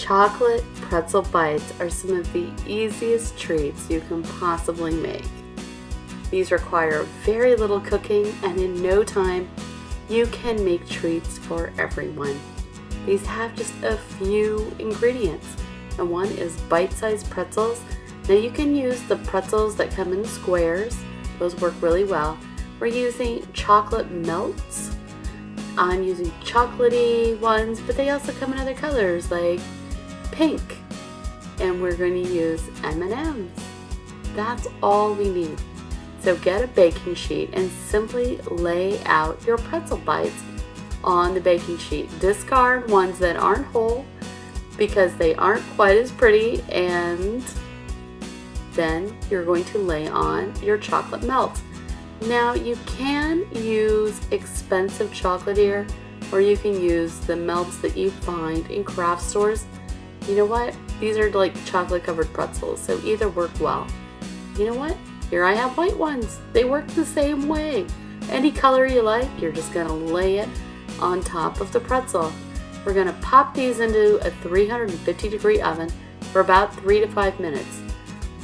Chocolate pretzel bites are some of the easiest treats you can possibly make. These require very little cooking and in no time you can make treats for everyone. These have just a few ingredients and one is bite-sized pretzels. Now you can use the pretzels that come in squares. Those work really well. We're using chocolate melts. I'm using chocolatey ones, but they also come in other colors like pink. And we're going to use M&Ms. That's all we need. So get a baking sheet and simply lay out your pretzel bites on the baking sheet. Discard ones that aren't whole because they aren't quite as pretty and then you're going to lay on your chocolate melt. Now you can use expensive chocolate here or you can use the melts that you find in craft stores. You know what? These are like chocolate covered pretzels, so either work well. You know what? Here I have white ones. They work the same way. Any color you like, you're just gonna lay it on top of the pretzel. We're gonna pop these into a 350 degree oven for about three to five minutes.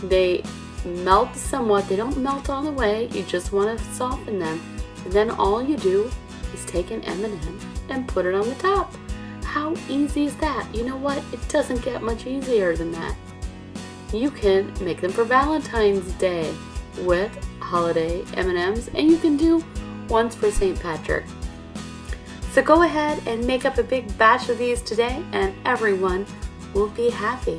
They melt somewhat, they don't melt all the way, you just wanna soften them. And then all you do is take an M&M and put it on the top. How easy is that? You know what? It doesn't get much easier than that. You can make them for Valentine's Day with holiday M&Ms and you can do ones for St. Patrick. So go ahead and make up a big batch of these today and everyone will be happy.